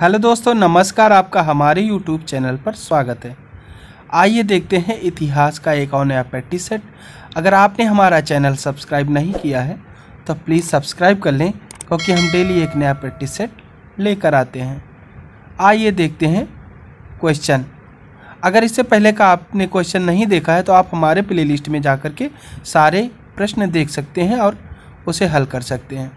Hello दोस्तों, नमस्कार आपका हमारे यूट्यूब चैनल पर स्वागत है। आइए देखते हैं इतिहास का एक और नया प्रैक्टिस सेट अगर आपने हमारा चैनल सब्सक्राइब नहीं किया है तो प्लीज़ सब्सक्राइब कर लें, क्योंकि हम डेली एक नया प्रैक्टिस सेट लेकर आते हैं। आइए देखते हैं क्वेश्चन अगर इससे पहले का आपने क्वेश्चन नहीं देखा है तो आप हमारे प्ले में जा कर के सारे प्रश्न देख सकते हैं और उसे हल कर सकते हैं।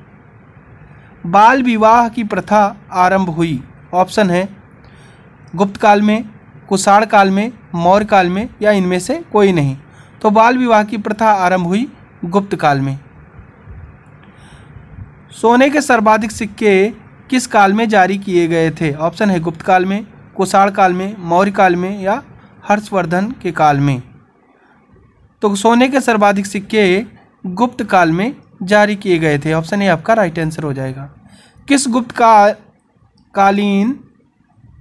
बाल विवाह की प्रथा आरंभ हुई। ऑप्शन है। गुप्त काल में, कुषाण काल में, मौर्य काल में या इनमें से कोई नहीं। तो बाल विवाह की प्रथा आरंभ हुई गुप्त काल में। सोने के सर्वाधिक सिक्के किस काल में जारी किए गए थे? ऑप्शन है गुप्त काल में, कुषाण काल में, मौर्य काल में या हर्षवर्धन के काल में। तो सोने के सर्वाधिक सिक्के गुप्त काल में जारी किए गए थे। ऑप्शन ए आपका राइट आंसर हो जाएगा। किस गुप्त का कालीन,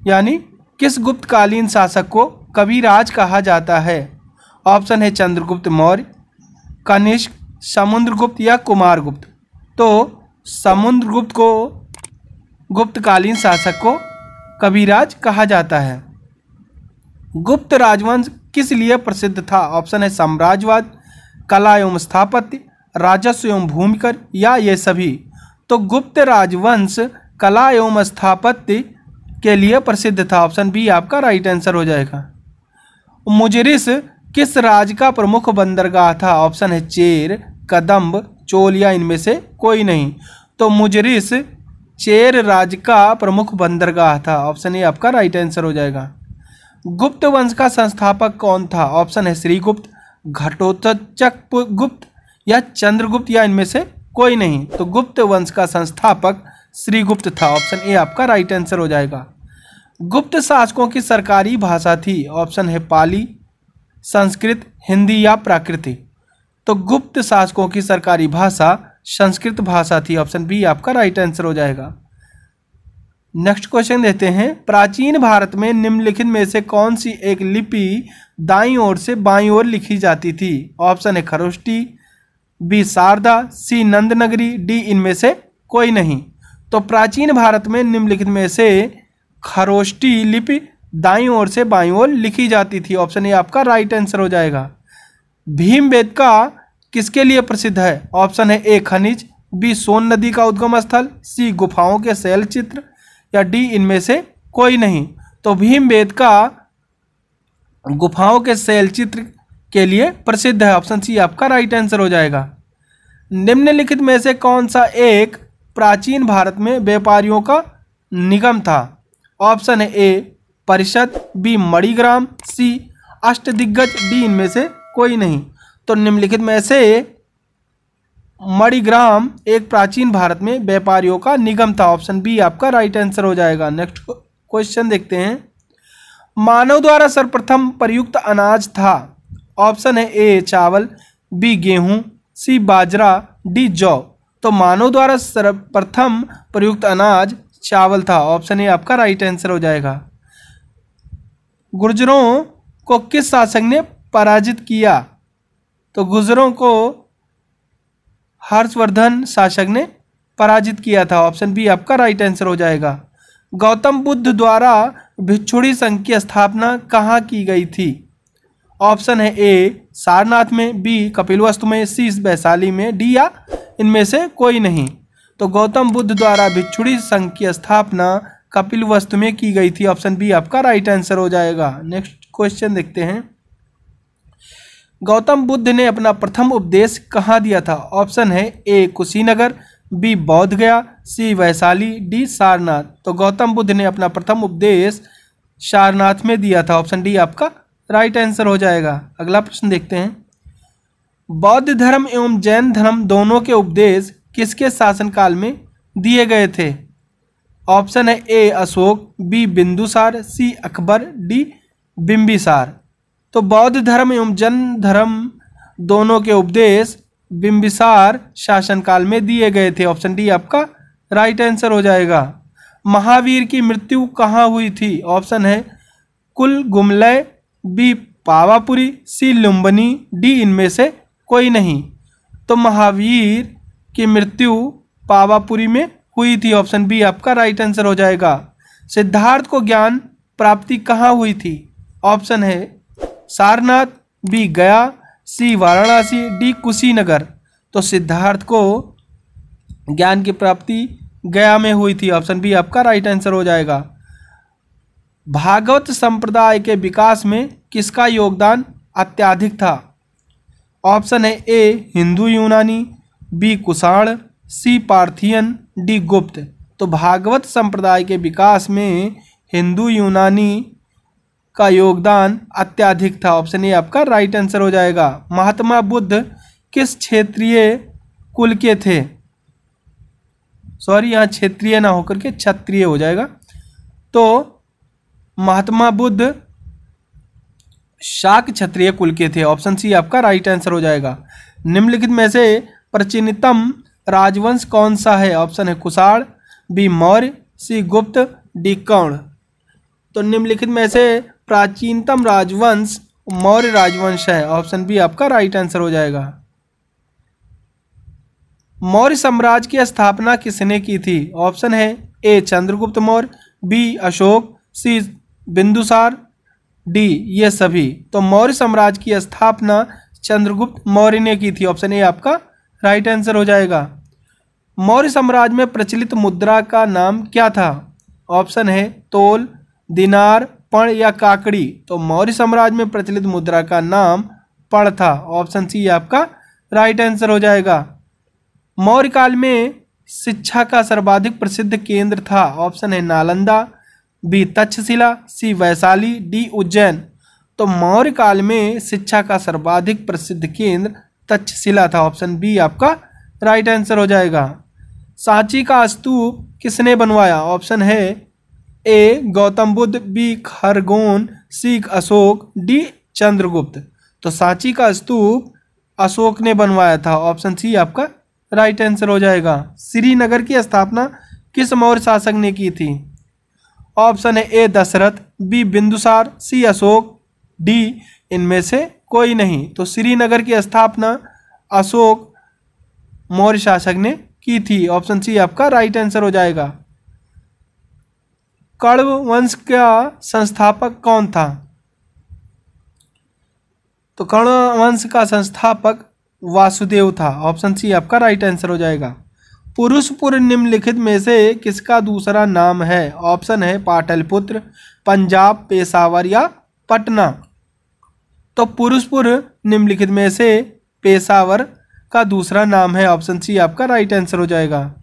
यानी किस गुप्त कालीन शासक को कविराज कहा जाता है? ऑप्शन है चंद्रगुप्त मौर्य, कनिष्क, समुद्रगुप्त या कुमारगुप्त। तो समुद्रगुप्त को गुप्तकालीन शासक को कविराज कहा जाता है। गुप्त राजवंश किस लिए प्रसिद्ध था? ऑप्शन है साम्राज्यवाद, कला एवं स्थापत्य, राजस्व एवं भूमिकर या ये सभी। तो गुप्त राजवंश कला एवं स्थापत्य के लिए प्रसिद्ध था। ऑप्शन बी आपका राइट आंसर हो जाएगा। मुजरिस किस राज्य का प्रमुख बंदरगाह था? ऑप्शन है चेर कदम्ब चोल या इनमें से कोई नहीं। तो मुजरिस चेर राज्य का प्रमुख बंदरगाह था। ऑप्शन ए आपका राइट आंसर हो जाएगा। गुप्त वंश का संस्थापक कौन था? ऑप्शन है श्रीगुप्त घटोत्कच गुप्त या चंद्रगुप्त या इनमें से कोई नहीं। तो गुप्त वंश का संस्थापक श्रीगुप्त था। ऑप्शन ए आपका राइट आंसर हो जाएगा। गुप्त शासकों की सरकारी भाषा थी। ऑप्शन है पाली, संस्कृत, हिंदी या प्राकृतिक। तो गुप्त शासकों की सरकारी भाषा, संस्कृत भाषा थी। ऑप्शन बी आपका राइट आंसर हो जाएगा। नेक्स्ट क्वेश्चन देते हैं। प्राचीन भारत में निम्नलिखित में से कौन सी एक लिपि दाई ओर से बाई ओर लिखी जाती थी? ऑप्शन है Kharosthi B Sharada C Nandinagari D इनमें से कोई नहीं। तो प्राचीन भारत में निम्नलिखित में से खरोष्टी लिपि दाई ओर से बाई ओर लिखी जाती थी। ऑप्शन ए आपका राइट आंसर हो जाएगा। भीम का किसके लिए प्रसिद्ध है? ऑप्शन है ए खनिज बी सोन नदी का उद्गम स्थल सी गुफाओं के शैल चित्र, या डी इनमें से कोई नहीं। तो भीम का गुफाओं के शैल चित्र के लिए प्रसिद्ध है। ऑप्शन सी आपका राइट आंसर हो जाएगा। निम्नलिखित में से कौन सा एक प्राचीन भारत में व्यापारियों का निगम था। ऑप्शन है ए, परिषद, बी, मणिग्राम, सी, अष्टदिग्गज, डी, इनमें से कोई नहीं। तो निम्नलिखित में से मणिग्राम एक प्राचीन भारत में व्यापारियों का निगम था। ऑप्शन बी, आपका राइट आंसर हो जाएगा। नेक्स्ट क्वेश्चन देखते हैं। मानव द्वारा सर्वप्रथम प्रयुक्त अनाज था। ऑप्शन है ए, चावल, बी, गेहूँ, सी, बाजरा, डी, जौ। तो मानव द्वारा सर्वप्रथम प्रयुक्त अनाज चावल था। ऑप्शन ए आपका राइट आंसर हो जाएगा। गुर्जरों को किस शासक ने पराजित किया? तो गुर्जरों को हर्षवर्धन शासक ने पराजित किया था। ऑप्शन बी आपका राइट आंसर हो जाएगा। गौतम बुद्ध द्वारा भिक्षुड़ी संघ की स्थापना कहाँ की गई थी? ऑप्शन है ए, सारनाथ में, बी, कपिलवस्तु में, सी वैशाली में, डी या इनमें से कोई नहीं। तो गौतम बुद्ध द्वारा भिक्षुड़ी संघ की स्थापना कपिल वस्तु में की गई थी। ऑप्शन बी आपका राइट आंसर हो जाएगा। नेक्स्ट क्वेश्चन देखते हैं। गौतम बुद्ध ने अपना प्रथम उपदेश कहाँ दिया था? ऑप्शन है ए, कुशीनगर, बी, बौद्ध गया, सी, वैशाली, डी, सारनाथ। तो गौतम बुद्ध ने अपना प्रथम उपदेश सारनाथ में दिया था। ऑप्शन डी आपका राइट आंसर हो जाएगा। अगला प्रश्न देखते हैं। बौद्ध धर्म एवं जैन धर्म दोनों के उपदेश किसके शासनकाल में दिए गए थे? ऑप्शन है A, Ashoka, B, Bindusara, C, Akbar, D, Bimbisara. तो बौद्ध धर्म एवं जैन धर्म दोनों के उपदेश बिंबिसार शासनकाल में दिए गए थे। ऑप्शन डी, आपका राइट आंसर हो जाएगा। महावीर की मृत्यु कहाँ हुई थी? ऑप्शन है कुल गुमलय, B, Pawapuri, C, Lumbini, D, इनमें से कोई नहीं। तो महावीर की मृत्यु पावापुरी में हुई थी। ऑप्शन बी आपका राइट आंसर हो जाएगा। सिद्धार्थ को ज्ञान प्राप्ति कहाँ हुई थी? ऑप्शन है सारनाथ, बी गया, सी वाराणसी, डी कुशीनगर। तो सिद्धार्थ को ज्ञान की प्राप्ति गया में हुई थी। ऑप्शन बी आपका राइट आंसर हो जाएगा। भागवत संप्रदाय के विकास में किसका योगदान अत्याधिक था? ऑप्शन है ए, हिंदू यूनानी, B, Kushan, C, Parthian, D, Gupta. तो भागवत संप्रदाय के विकास में हिंदू यूनानी का योगदान अत्याधिक था। ऑप्शन ए आपका राइट आंसर हो जाएगा। महात्मा बुद्ध किस क्षेत्रीय कुल के थे? सॉरी यहाँ क्षेत्रीय ना होकर के क्षत्रिय हो जाएगा। तो महात्मा बुद्ध शाक क्षत्रिय कुल के थे। ऑप्शन सी आपका राइट आंसर हो जाएगा। निम्नलिखित में से प्राचीनतम राजवंश कौन सा है? ऑप्शन है कुषाण बी मौर्य सी गुप्त डी कौण तो निम्नलिखित में से प्राचीनतम राजवंश मौर्य राजवंश है। ऑप्शन बी आपका राइट आंसर हो जाएगा। मौर्य साम्राज्य की स्थापना किसने की थी? ऑप्शन है A Chandragupta Maurya B Ashoka C Bindusara D, ये सभी। तो मौर्य साम्राज्य की स्थापना चंद्रगुप्त मौर्य ने की थी। ऑप्शन ए आपका राइट आंसर हो जाएगा। मौर्य साम्राज्य में प्रचलित मुद्रा का नाम क्या था? ऑप्शन है तोल, दिनार, पण या काकड़ी। तो मौर्य साम्राज्य में प्रचलित मुद्रा का नाम पण था। ऑप्शन सी आपका राइट आंसर हो जाएगा। मौर्य काल में शिक्षा का सर्वाधिक प्रसिद्ध केंद्र था। ऑप्शन है Nalanda B Taxila, C Vaishali, D Ujjain. तो मौर्य काल में शिक्षा का सर्वाधिक प्रसिद्ध केंद्र तक्षशिला था। ऑप्शन बी आपका राइट आंसर हो जाएगा। सांची का स्तूप किसने बनवाया? ऑप्शन है A Gautam Buddha, B Khargone, C Ashoka, D Chandragupta. तो सांची का स्तूप अशोक ने बनवाया था। ऑप्शन सी आपका राइट आंसर हो जाएगा। श्रीनगर की स्थापना किस मौर्य शासक ने की थी? ऑप्शन है A, Dasharatha, B, Bindusara, C, Ashoka, D, इनमें से कोई नहीं। तो श्रीनगर की स्थापना अशोक मौर्य शासक ने की थी। ऑप्शन सी आपका राइट आंसर हो जाएगा। कण्व वंश का संस्थापक कौन था? तो कर्ण वंश का संस्थापक वासुदेव था। ऑप्शन सी आपका राइट आंसर हो जाएगा। पुरुषपुर निम्नलिखित में से किसका दूसरा नाम है? ऑप्शन है पाटलपुत्र, पंजाब, पेशावर या पटना। तो पुरुषपुर निम्नलिखित में से पेशावर का दूसरा नाम है। ऑप्शन सी आपका राइट आंसर हो जाएगा।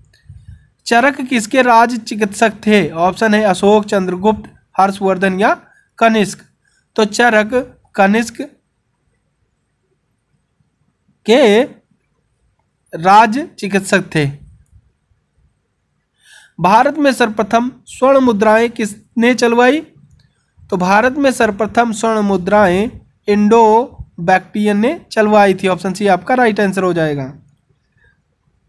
चरक किसके राज चिकित्सक थे? ऑप्शन है अशोक चंद्रगुप्त, हर्षवर्धन या कनिष्क। तो चरक कनिष्क के राज चिकित्सक थे। भारत में सर्वप्रथम स्वर्ण मुद्राएँ किसने चलवाई? तो भारत में सर्वप्रथम स्वर्ण मुद्राएँ इंडो बैक्टीरियन ने चलवाई थी। ऑप्शन सी आपका राइट आंसर हो जाएगा।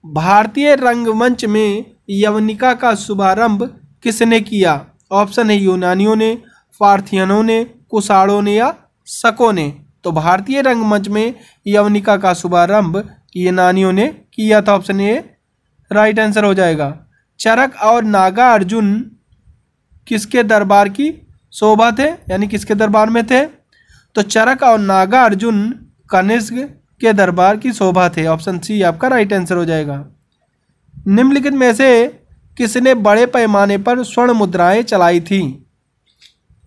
भारतीय रंगमंच में यवनिका का शुभारंभ किसने किया? ऑप्शन है यूनानियों ने, पार्थियनों ने, कुषाणों ने या सको ने। तो भारतीय रंगमंच में यवनिका का शुभारंभ यूनानियों ने किया था। ऑप्शन ए राइट आंसर हो जाएगा। चरक और नागा अर्जुन किसके दरबार की शोभा थे? यानी किसके दरबार में थे? तो चरक और नागा अर्जुन कनिष्क के दरबार की शोभा थे। ऑप्शन सी आपका राइट आंसर हो जाएगा। निम्नलिखित में से किसने बड़े पैमाने पर स्वर्ण मुद्राएँ चलाई थी?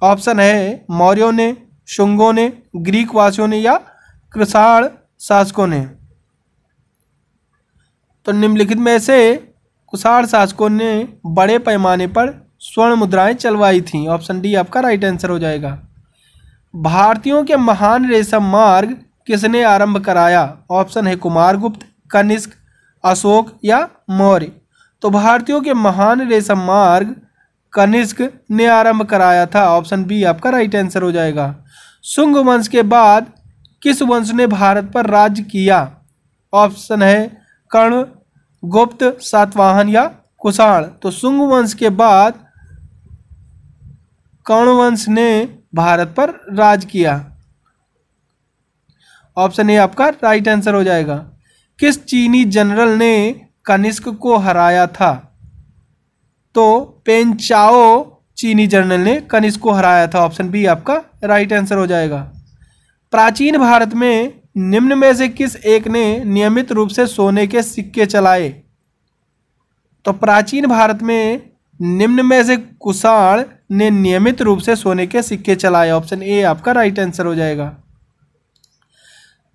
ऑप्शन है मौर्यों ने, शुंगों ने, ग्रीक वासियों ने या कृषाण शासकों ने। तो निम्नलिखित में से कुषाण शासकों ने बड़े पैमाने पर स्वर्ण मुद्राएँ चलवाई थीं। ऑप्शन डी आपका राइट आंसर हो जाएगा। भारतीयों के महान रेशम मार्ग किसने आरंभ कराया? ऑप्शन है कुमारगुप्त कनिष्क, अशोक या मौर्य। तो भारतीयों के महान रेशम मार्ग कनिष्क ने आरंभ कराया था। ऑप्शन बी आपका राइट आंसर हो जाएगा। शुंग वंश के बाद किस वंश ने भारत पर राज्य किया? ऑप्शन है कर्ण गुप्त सातवाहन या कुषाण। तो शुंग वंश के बाद कर्ण वंश ने भारत पर राज किया। ऑप्शन ए आपका राइट आंसर हो जाएगा। किस चीनी जनरल ने कनिष्क को हराया था? तो पेंचाओ चीनी जनरल ने कनिष्क को हराया था। ऑप्शन बी आपका राइट आंसर हो जाएगा। प्राचीन भारत में निम्न में से किस एक ने नियमित रूप से सोने के सिक्के चलाए? तो प्राचीन भारत में निम्न में से कुषाण ने नियमित रूप से सोने के सिक्के चलाए। ऑप्शन ए, आपका राइट आंसर हो जाएगा।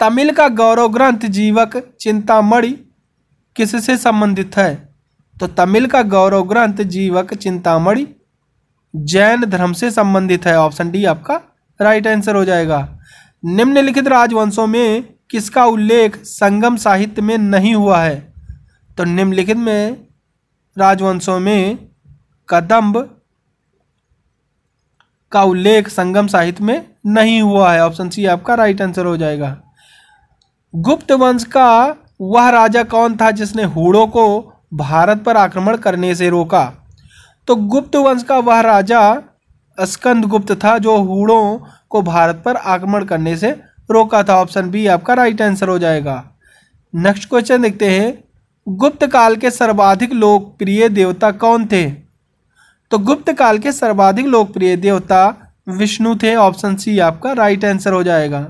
तमिल का गौरव ग्रंथ जीवक चिंतामणि किससे संबंधित है? तो तमिल का गौरव ग्रंथ जीवक चिंतामणि जैन धर्म से संबंधित है। ऑप्शन डी, आपका राइट आंसर हो जाएगा। निम्नलिखित राजवंशों में किसका उल्लेख संगम साहित्य में नहीं हुआ है? तो निम्नलिखित में राजवंशों में कदम्ब का उल्लेख संगम साहित्य में नहीं हुआ है। ऑप्शन सी आपका राइट आंसर हो जाएगा। गुप्त वंश का वह राजा कौन था जिसने हूड़ों को भारत पर आक्रमण करने से रोका? तो गुप्त वंश का वह राजा स्कंद गुप्त था जो हूड़ों को भारत पर आक्रमण करने से रोका था। ऑप्शन बी आपका राइट आंसर हो जाएगा। नेक्स्ट क्वेश्चन देखते हैं। गुप्त काल के सर्वाधिक लोकप्रिय देवता कौन थे? तो गुप्त काल के सर्वाधिक लोकप्रिय देवता विष्णु थे। ऑप्शन सी आपका राइट आंसर हो जाएगा।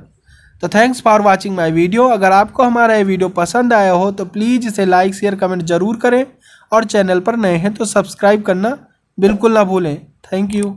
तो thanks for watching my video अगर आपको हमारा ये वीडियो पसंद आया हो तो प्लीज़ इसे लाइक शेयर कमेंट ज़रूर करें। और चैनल पर नए हैं तो सब्सक्राइब करना बिल्कुल ना भूलें। Thank you